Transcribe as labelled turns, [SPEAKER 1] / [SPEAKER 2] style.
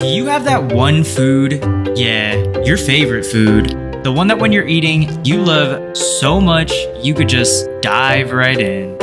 [SPEAKER 1] Do you have that one food? Yeah, your favorite food. The one that when you're eating, you love so much you could just dive right in.